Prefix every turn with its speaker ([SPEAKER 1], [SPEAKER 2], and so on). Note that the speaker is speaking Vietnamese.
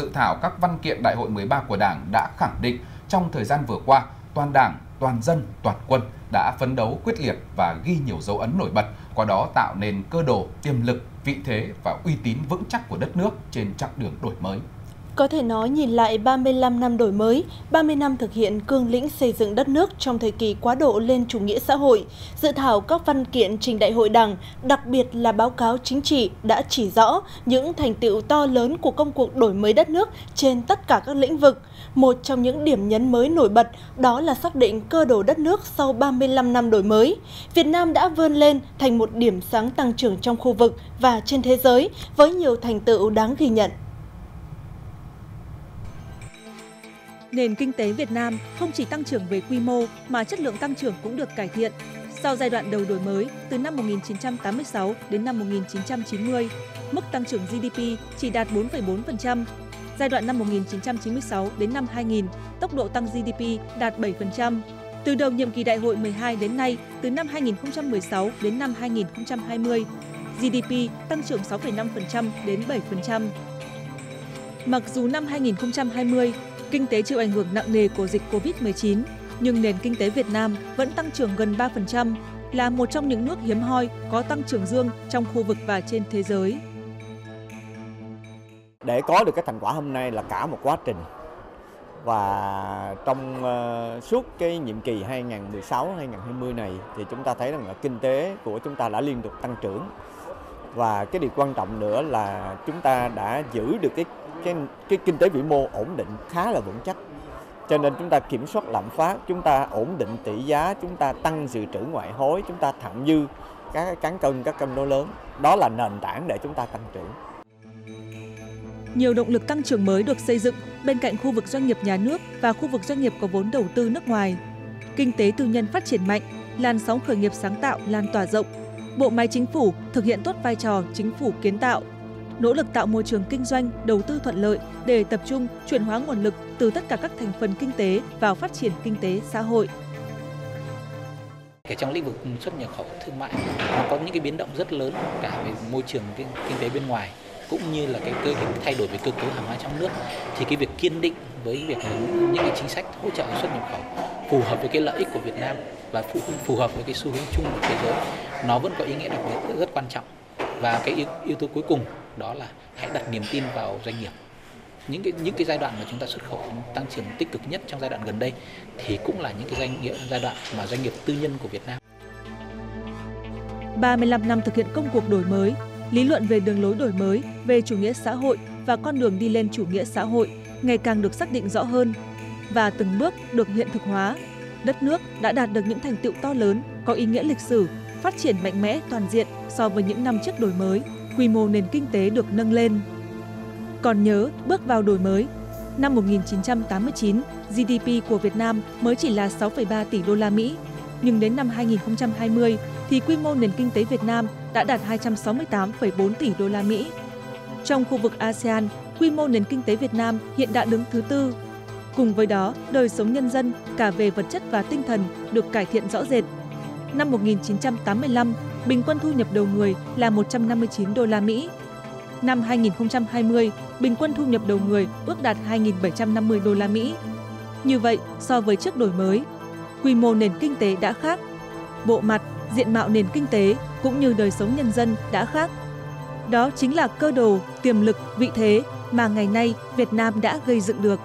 [SPEAKER 1] Dự thảo các văn kiện Đại hội 13 của Đảng đã khẳng định trong thời gian vừa qua, toàn Đảng, toàn dân, toàn quân đã phấn đấu quyết liệt và ghi nhiều dấu ấn nổi bật, qua đó tạo nên cơ đồ, tiềm lực, vị thế và uy tín vững chắc của đất nước trên chặng đường đổi mới.
[SPEAKER 2] Có thể nói nhìn lại 35 năm đổi mới, 30 năm thực hiện cương lĩnh xây dựng đất nước trong thời kỳ quá độ lên chủ nghĩa xã hội, dự thảo các văn kiện trình đại hội đảng, đặc biệt là báo cáo chính trị đã chỉ rõ những thành tựu to lớn của công cuộc đổi mới đất nước trên tất cả các lĩnh vực. Một trong những điểm nhấn mới nổi bật đó là xác định cơ đồ đất nước sau 35 năm đổi mới. Việt Nam đã vươn lên thành một điểm sáng tăng trưởng trong khu vực và trên thế giới với nhiều thành tựu đáng ghi nhận.
[SPEAKER 3] Nền kinh tế Việt Nam không chỉ tăng trưởng về quy mô mà chất lượng tăng trưởng cũng được cải thiện. Sau giai đoạn đầu đổi mới từ năm 1986 đến năm 1990, mức tăng trưởng GDP chỉ đạt 4,4%. Giai đoạn năm 1996 đến năm 2000, tốc độ tăng GDP đạt 7%. Từ đầu nhiệm kỳ đại hội 12 đến nay, từ năm 2016 đến năm 2020, GDP tăng trưởng 6,5% đến 7%. Mặc dù năm 2020 Kinh tế chịu ảnh hưởng nặng nề của dịch Covid-19, nhưng nền kinh tế Việt Nam vẫn tăng trưởng gần 3%, là một trong những nước hiếm hoi có tăng trưởng dương trong khu vực và trên thế giới.
[SPEAKER 4] Để có được cái thành quả hôm nay là cả một quá trình và trong uh, suốt cái nhiệm kỳ 2016-2020 này thì chúng ta thấy rằng là kinh tế của chúng ta đã liên tục tăng trưởng và cái điều quan trọng nữa là chúng ta đã giữ được cái cái cái kinh tế vĩ mô ổn định khá là vững chắc cho nên chúng ta kiểm soát lạm phát chúng ta ổn định tỷ giá chúng ta tăng dự trữ ngoại hối chúng ta thặng dư các cán cân các cân đối lớn đó là nền tảng để chúng ta tăng trưởng
[SPEAKER 3] nhiều động lực tăng trưởng mới được xây dựng bên cạnh khu vực doanh nghiệp nhà nước và khu vực doanh nghiệp có vốn đầu tư nước ngoài. Kinh tế tư nhân phát triển mạnh, làn sóng khởi nghiệp sáng tạo lan tỏa rộng. Bộ máy chính phủ thực hiện tốt vai trò chính phủ kiến tạo, nỗ lực tạo môi trường kinh doanh, đầu tư thuận lợi để tập trung chuyển hóa nguồn lực từ tất cả các thành phần kinh tế vào phát triển kinh tế xã hội.
[SPEAKER 5] Kể trong lĩnh vực xuất nhập khẩu thương mại nó có những cái biến động rất lớn cả về môi trường kinh, kinh tế bên ngoài cũng như là cái cái, cái thay đổi về cơ cấu hàng hóa trong nước thì cái việc kiên định với việc những cái chính sách hỗ trợ xuất nhập khẩu phù hợp với cái lợi ích của Việt Nam và phù, phù hợp với cái xu hướng chung của thế giới nó vẫn có ý nghĩa đặc biệt rất quan trọng và cái yếu, yếu tố cuối cùng đó là hãy đặt niềm tin vào doanh nghiệp những cái những cái giai đoạn mà chúng ta xuất khẩu tăng trưởng tích cực nhất trong giai đoạn gần đây thì cũng là những cái doanh nghiệp giai đoạn mà doanh nghiệp tư nhân của Việt Nam.
[SPEAKER 3] 35 năm thực hiện công cuộc đổi mới, lý luận về đường lối đổi mới, về chủ nghĩa xã hội và con đường đi lên chủ nghĩa xã hội ngày càng được xác định rõ hơn và từng bước được hiện thực hóa. Đất nước đã đạt được những thành tựu to lớn, có ý nghĩa lịch sử, phát triển mạnh mẽ toàn diện so với những năm trước đổi mới quy mô nền kinh tế được nâng lên. Còn nhớ, bước vào đổi mới, năm 1989, GDP của Việt Nam mới chỉ là 6,3 tỷ đô la Mỹ, nhưng đến năm 2020 thì quy mô nền kinh tế Việt Nam đã đạt 268,4 tỷ đô la Mỹ. Trong khu vực ASEAN, quy mô nền kinh tế Việt Nam hiện đã đứng thứ tư. Cùng với đó, đời sống nhân dân cả về vật chất và tinh thần được cải thiện rõ rệt. Năm 1985, bình quân thu nhập đầu người là 159 đô la Mỹ. Năm 2020, bình quân thu nhập đầu người ước đạt 2.750 đô la Mỹ. Như vậy, so với trước đổi mới, quy mô nền kinh tế đã khác, bộ mặt, diện mạo nền kinh tế cũng như đời sống nhân dân đã khác. Đó chính là cơ đồ, tiềm lực, vị thế mà ngày nay Việt Nam đã gây dựng được.